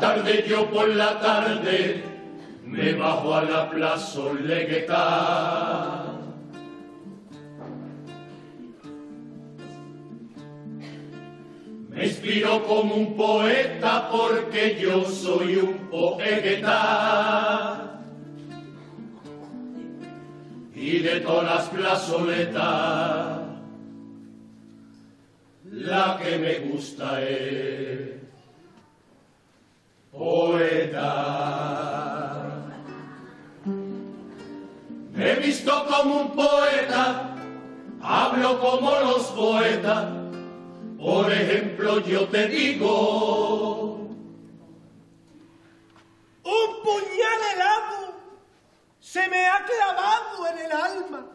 Tarde yo por la tarde me bajo a la plaza Leguetá. Me inspiro como un poeta porque yo soy un poeta. Y de todas las plazoletas, la que me gusta es poeta. Me he visto como un poeta, hablo como los poetas por ejemplo, yo te digo... Un puñal helado se me ha clavado en el alma.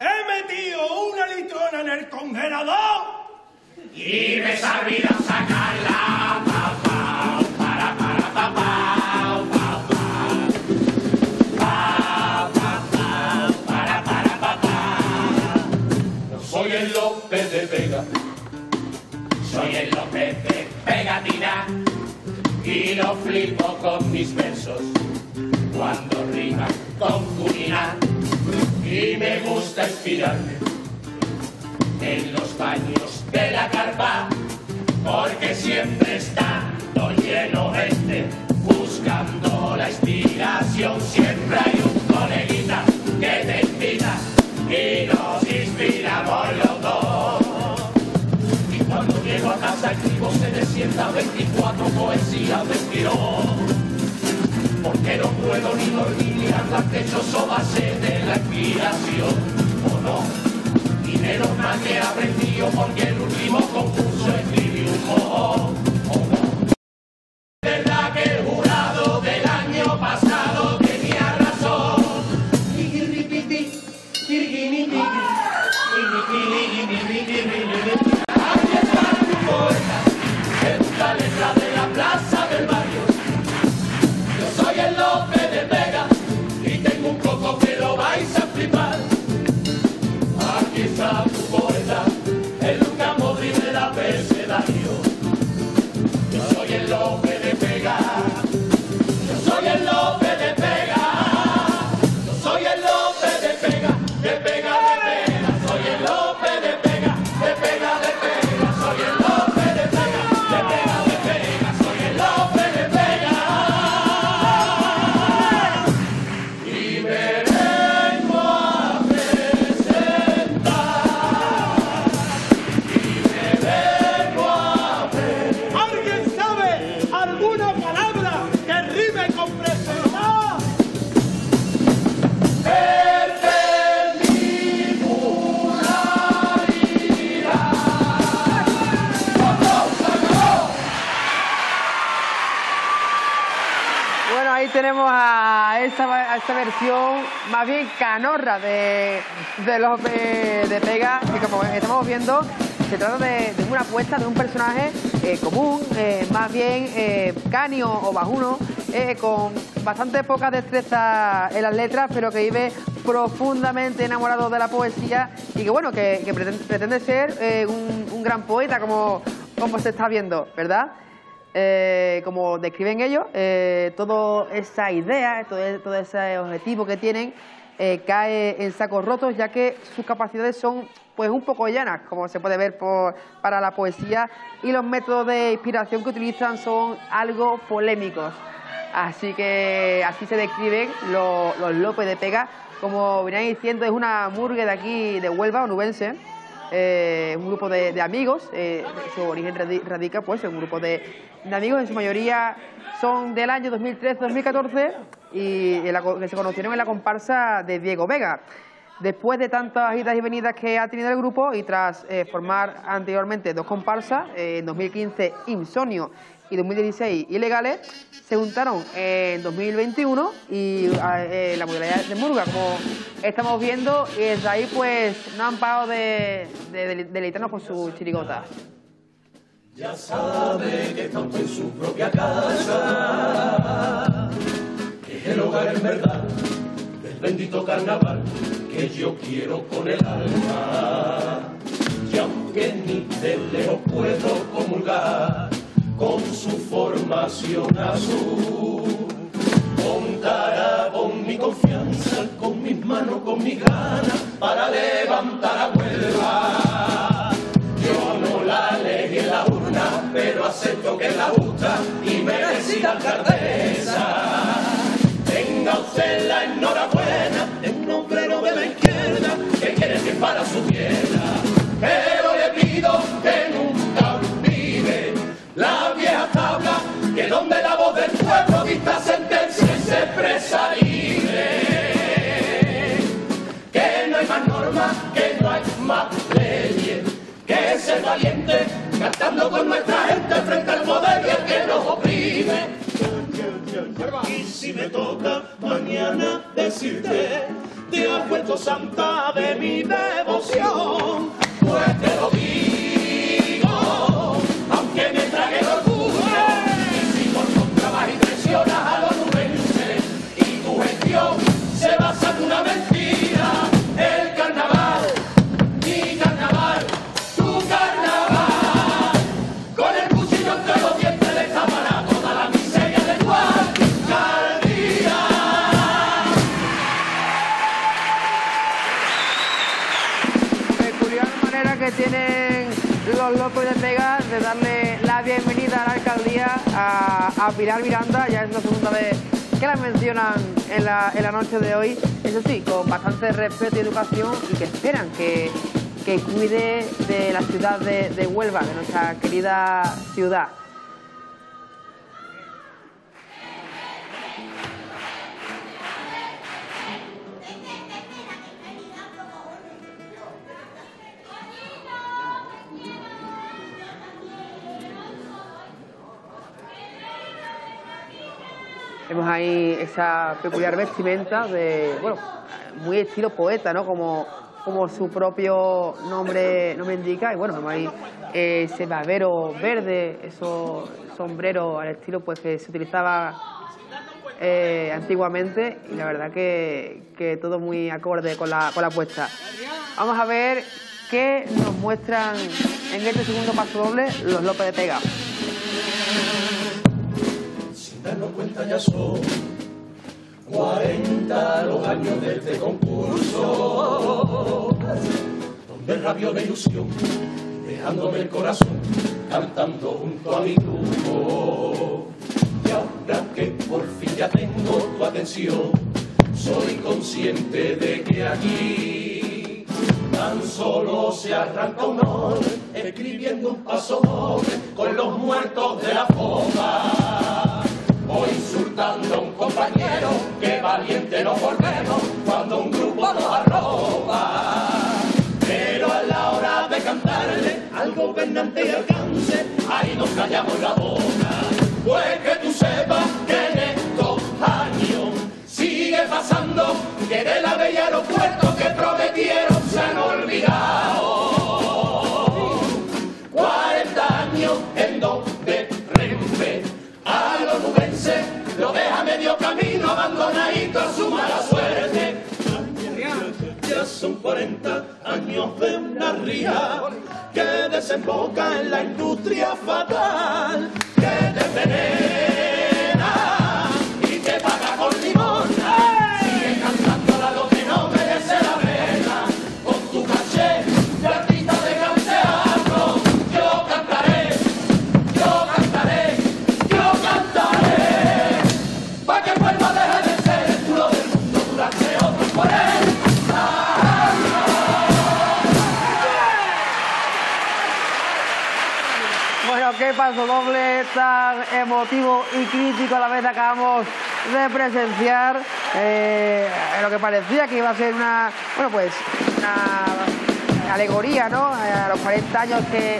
He metido una litrona en el congelador y me sabido sacarla. Soy el López de pegatina y lo flipo con mis versos cuando rima con cunina y me gusta inspirarme en los baños de la carpa porque siempre estando lleno gente buscando la inspiración siempre hay un coleguita que te invita y nos inspiramos los dos. Cuando llego a casa escribo 724 poesías de estirón. Porque no puedo ni dormir ni andar techoso base de la inspiración, ¿o no? Menos mal que he aprendido porque el último concurso escribí un poco. Esta versión más bien canorra de, de los de, Pega, que como estamos viendo, se trata de, una apuesta de un personaje eh, común, eh, más bien eh, canio o bajuno, con bastante poca destreza en las letras, pero que vive profundamente enamorado de la poesía y que bueno, que, pretende, ser un, un, gran poeta como, como se está viendo, ¿verdad? Eh, como describen ellos, eh, toda esa idea, todo, ese objetivo que tienen eh, cae en sacos rotos, ya que sus capacidades son pues un poco llanas, como se puede ver para la poesía, y los métodos de inspiración que utilizan son algo polémicos. Así que así se describen los, López de Pega, como venían diciendo, es una murgue de aquí de Huelva, onubense, eh, un grupo de, amigos, eh, su origen radica pues en un grupo de, amigos, en su mayoría son del año 2013-2014 y que se conocieron en la comparsa de Diego Vega. Después de tantas idas y venidas que ha tenido el grupo y tras eh, formar anteriormente dos comparsas, en 2015 Insomnio y 2016 ilegales, se juntaron en 2021 y la modalidad de Murga, como estamos viendo, y desde ahí pues no han parado de, de, deleitarnos con su chirigota. Ya sabe que estamos en su propia casa, que es el hogar en verdad del bendito carnaval que yo quiero con el alma. Y aunque ni de lejos puedo comulgar, con su formación azul. Contará con mi confianza, con mis manos, con mis ganas, para levantar a Huelva. Yo no la elegí en la urna, pero acepto que la justa y merecida alcaldesa. Tenga usted la enhorabuena de un obrero de la izquierda que quiere que para su tierra. Con nuestra gente frente al poder y al que nos oprime. Y si me toca mañana decirte, te has vuelto santa de mi devoción, pues te lo digo, los locos de darle la bienvenida a la alcaldía a, Pilar Miranda, ya es la segunda vez que la mencionan en la, en la noche de hoy, eso sí, con bastante respeto y educación y que esperan que, que cuide de la ciudad de Huelva, de nuestra querida ciudad. Vemos ahí esa peculiar vestimenta de, bueno, muy estilo poeta, ¿no? Como, como su propio nombre, nombre indica. Y bueno, vemos ahí ese babero verde, esos sombreros al estilo pues que se utilizaba eh, antiguamente. Y la verdad que, que todo muy acorde con la, con la puesta. Vamos a ver qué nos muestran en este segundo paso doble los López de Pega. Darnos cuenta ya son 40 los años de este concurso, donde rabió de ilusión, dejándome el corazón, cantando junto a mi grupo. Y ahora que por fin ya tengo tu atención, soy consciente de que aquí tan solo se arranca un honor, escribiendo un paso con los muertos de la foga insultando a un compañero, que valiente nos volvemos cuando un grupo nos arroba. Pero a la hora de cantarle al gobernante y alcance, ahí nos callamos la boca. Pues que tú sepas que en estos años sigue pasando que de la bella aeropuerto que prometieron se han olvidado. Lo deja medio camino abandonadito a su mala suerte. Ya son 40 años de una ría que desemboca en la industria fatal tan emotivo y crítico a la vez acabamos de presenciar. Eh, lo que parecía que iba a ser una, bueno, pues una alegoría, ¿no? A los 40 años que,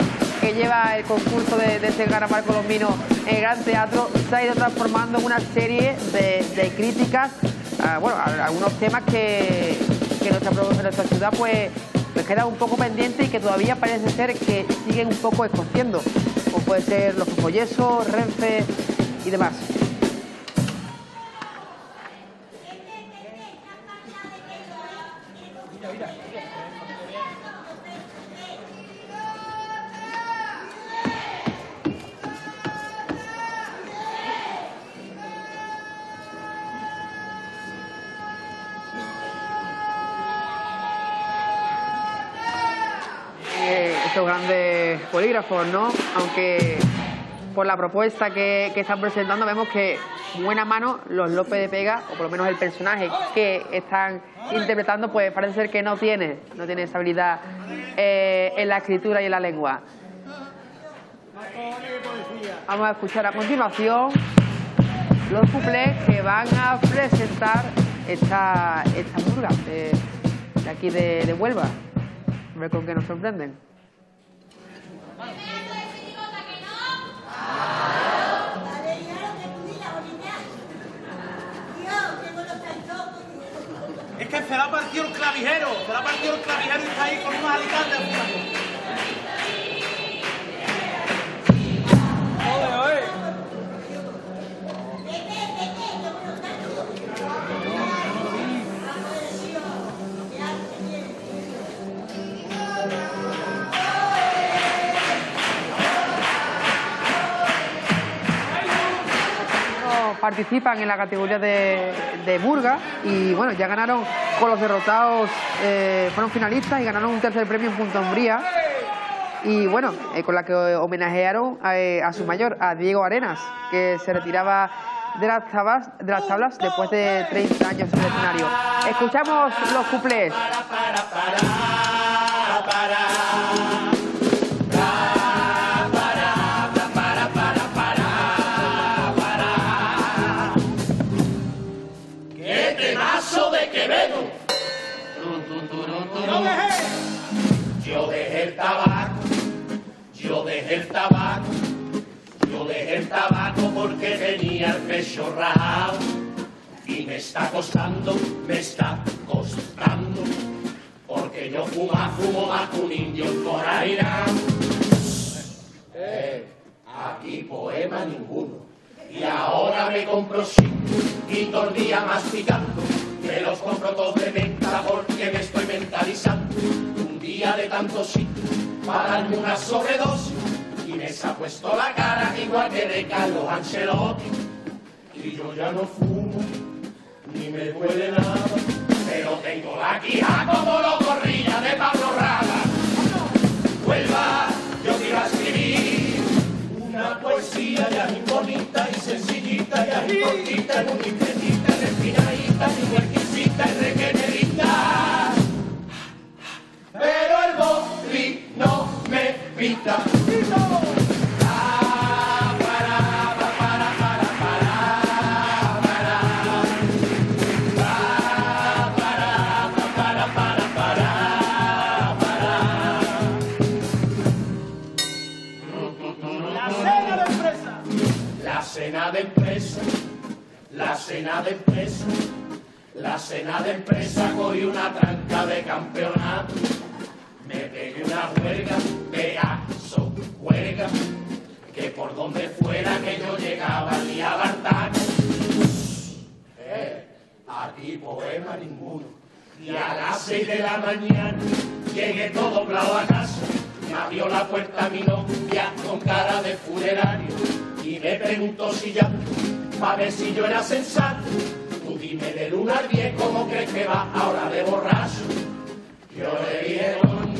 lleva el concurso de, de este carnaval colombino en Gran Teatro, se ha ido transformando en una serie de, críticas, a, bueno, algunos temas que, que nuestra, nuestra ciudad, pues pues queda un poco pendiente y que todavía parece ser que siguen un poco escociendo, como puede ser los follesos, Renfe y demás. Polígrafos, ¿no? Aunque por la propuesta que, están presentando vemos que buena mano los López de Pega, o por lo menos el personaje que están interpretando, pues parece ser que no tiene, no tiene esa habilidad eh, en la escritura y en la lengua. Vamos a escuchar a continuación los cuplés que van a presentar esta, esta murga de, de aquí de, de Huelva. A ver con qué nos sorprenden. Que se la ha partido el clavijero, se la ha partido el clavijero y está ahí con unos alicantes. Participan en la categoría de, de Burga y bueno, ya ganaron con los derrotados, eh, fueron finalistas y ganaron un tercer premio en Punta Umbría y bueno, eh, con la que homenajearon a, eh, a, su mayor, a Diego Arenas, que se retiraba de las, tablas, de las tablas después de 30 años en el escenario. Escuchamos los cuplés. El tabaco, yo dejé el tabaco porque tenía el pecho rajado y me está costando, me está costando, porque yo fuma, fumo más que un indio por ahí. Eh, aquí poema ninguno. Y ahora me compro cinco y todo el día masticando. Me los compro todos de menta porque me estoy mentalizando. Un día de tanto sí, para darme una sobredosis. Se ha puesto la cara igual que de Carlos Ancelotti. Y yo ya no fumo, ni me duele nada. Pero tengo la quija como lo corrilla de Pablo Rada. Vuelva, yo a escribir una poesía ya muy bonita y sencillita, ya muy cortita, muy intentita, refinadita, muy exquisita y requenerita. Pero el boli no me pita. Cena de empresa, la cena de empresa, cogí una tranca de campeonato. Me pegué una huelga, pedazo huelga, que por donde fuera que yo llegaba día Bartaco. Eh, aquí poema ninguno. Y a las seis de la mañana llegué todo doblado a casa. Me abrió la puerta mi novia con cara de funerario y me preguntó si ya, para ver si yo era sensato. Tú dime del 1 al 10 cómo crees que va ahora de borracho. Yo le dije, "Doña,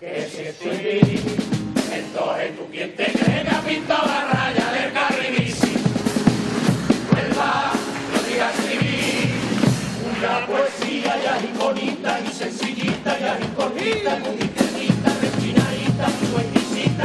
que si estoy bien, entonces tú quién te crees que ha pintado la raya del carribici. Vuelva, yo te iba a escribir una poesía ya y bonita y sencillita, ya y cortita, muy internita, refinadita, muy exquisita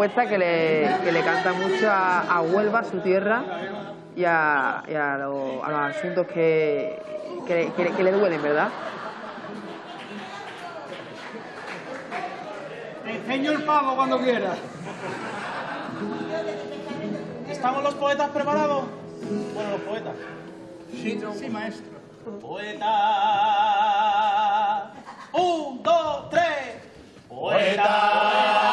apuesta que le, que le canta mucho a, a Huelva, su tierra, y a, a, lo- a los asuntos que- que le duelen, ¿verdad? Te enseño el pavo cuando quieras. ¿Estamos los poetas preparados? Bueno, los poetas. Sí, sí, maestro. Poeta. Un, dos, tres. Poeta.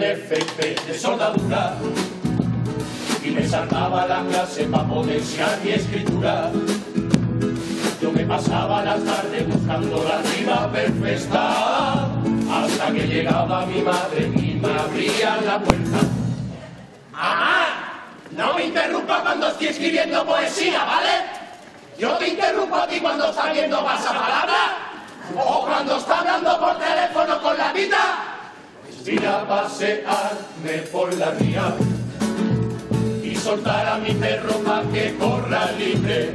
De soldadura y me saltaba la clase para potenciar mi escritura. Yo me pasaba las tardes buscando la rima perfecta hasta que llegaba mi madre y me abría la puerta. ¡Mamá! No me interrumpa cuando estoy escribiendo poesía, ¿vale? Yo te interrumpo a ti cuando estás viendo pasapalabra o cuando está hablando por teléfono con la vida. Ir a pasearme por la ría y soltar a mi perro pa' que corra libre.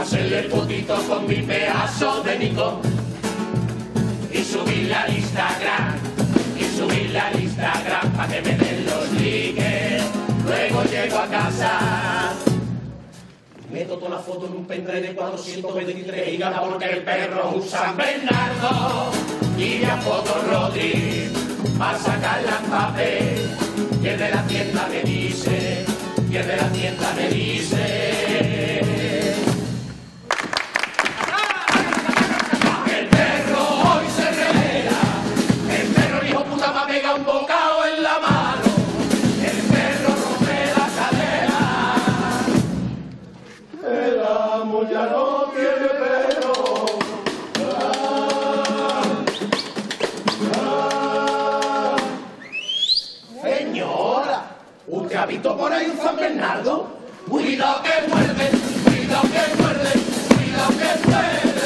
Hacerle fotitos con mi pedazo de Nico y subirla al Instagram y subirla al Instagram pa' que me den los likes. Luego llego a casa. Meto toda la foto en un pendrive de 423 gigas porque el perro es un Bernardo y ya foto Rodri a sacarla en papel. Y el de la tienda me dice, y el de la tienda me dice. Por ahí un San Bernardo? Cuidado que muerde, cuidado que muerde, cuidado que muerde.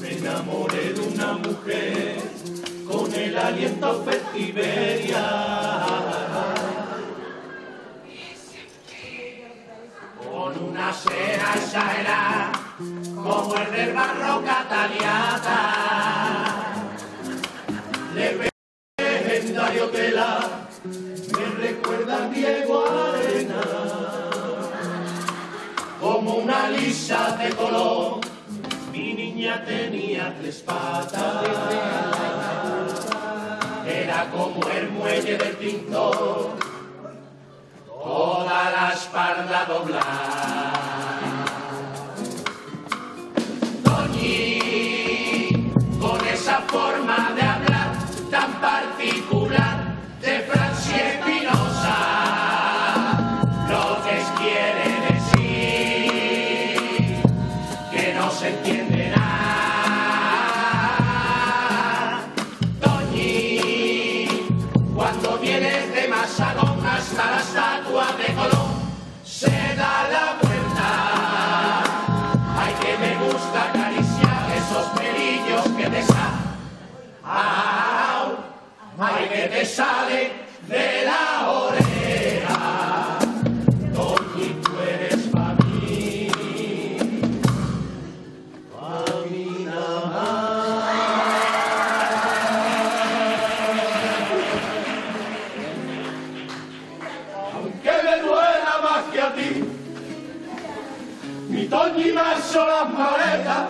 Me enamoré de una mujer con el aliento fertiberia. Una cera exagerada como el del barro cataliata. Legendario tela me recuerda a Diego Arena como una lisa de color mi niña tenía tres patas. Era como el muelle del pintor, la espalda doblada. Toñi, con esa forma de hablar tan particular de Francia Espinosa, lo que quiere decir que no se entiende nada. Toñi, cuando vienes de Masagón hasta la Ay, que te sale de la oreja. Toñi, tú eres para mí. Aunque me duela más que a ti, mi Toñi me las maletas,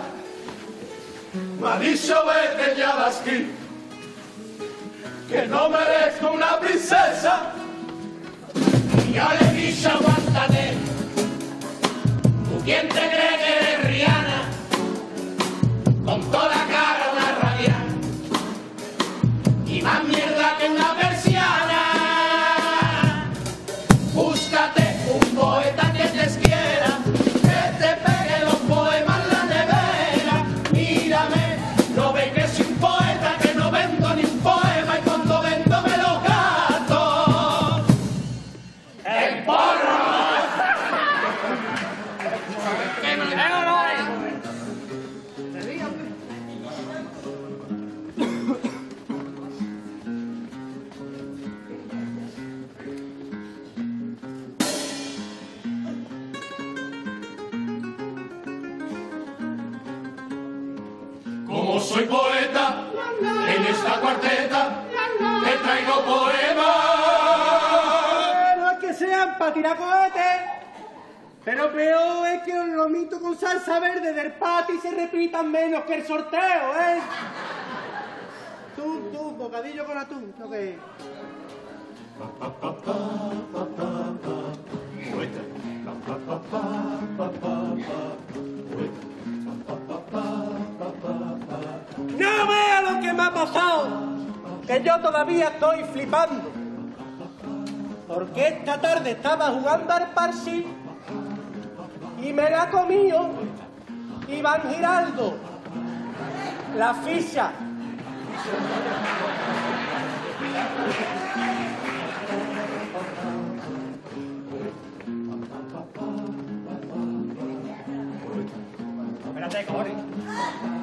me ha dicho vete ya que no merezco una princesa, y yo le aguántate, ¿tú quién te cree que eres soy poeta, en esta cuarteta te traigo poemas. No es que sean para tirar cohetes. Pero peor es que los lomitos con salsa verde del patio se repitan menos que el sorteo, ¿eh? Tú, tú, bocadillo con atún, ¿lo que es? Que yo todavía estoy flipando. Porque esta tarde estaba jugando al Parsi y me la comió Iván Giraldo. La ficha. Espérate, cojones.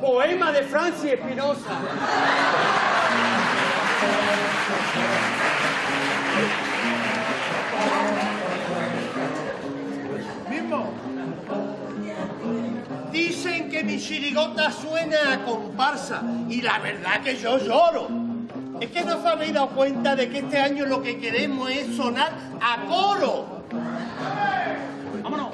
Poema de Francia Espinosa. Mismo. Dicen que mi chirigota suena a comparsa y la verdad que yo lloro. Es que no os habéis dado cuenta de que este año lo que queremos es sonar a coro. Vámonos.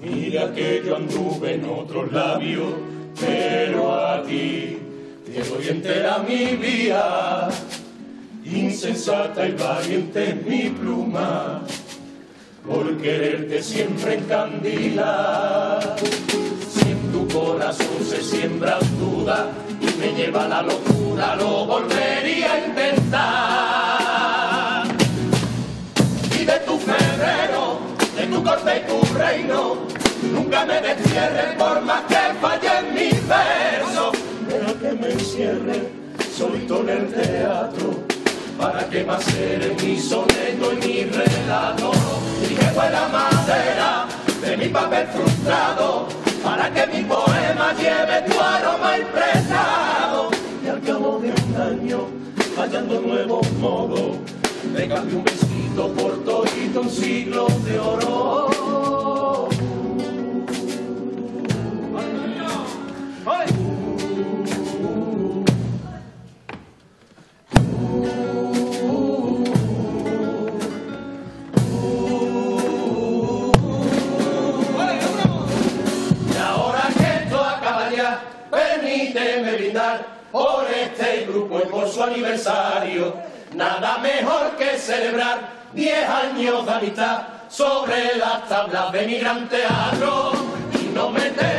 Mira que yo anduve en otros labios, pero a ti te doy entera mi vida. Insensata y valiente es mi pluma, por quererte siempre encandila. Si en tu corazón se siembra duda y me lleva la locura, lo volvería a intentar. Corte tu reino, nunca me destierres por más que falle en mis versos. Deja que me encierre solito en el teatro. Para que macere mi soneto y mi relato y que fue la madera de mi papel frustrado para que mi poema lleve tu aroma impregnado y al cabo de un año hallando nuevos modos me cambio un besito por todito un siglo de oro. Y ahora que esto acaba ya, permíteme brindar por este grupo y por su aniversario. Nada mejor que celebrar diez años de amistad sobre las tablas de mi gran teatro. Y no meter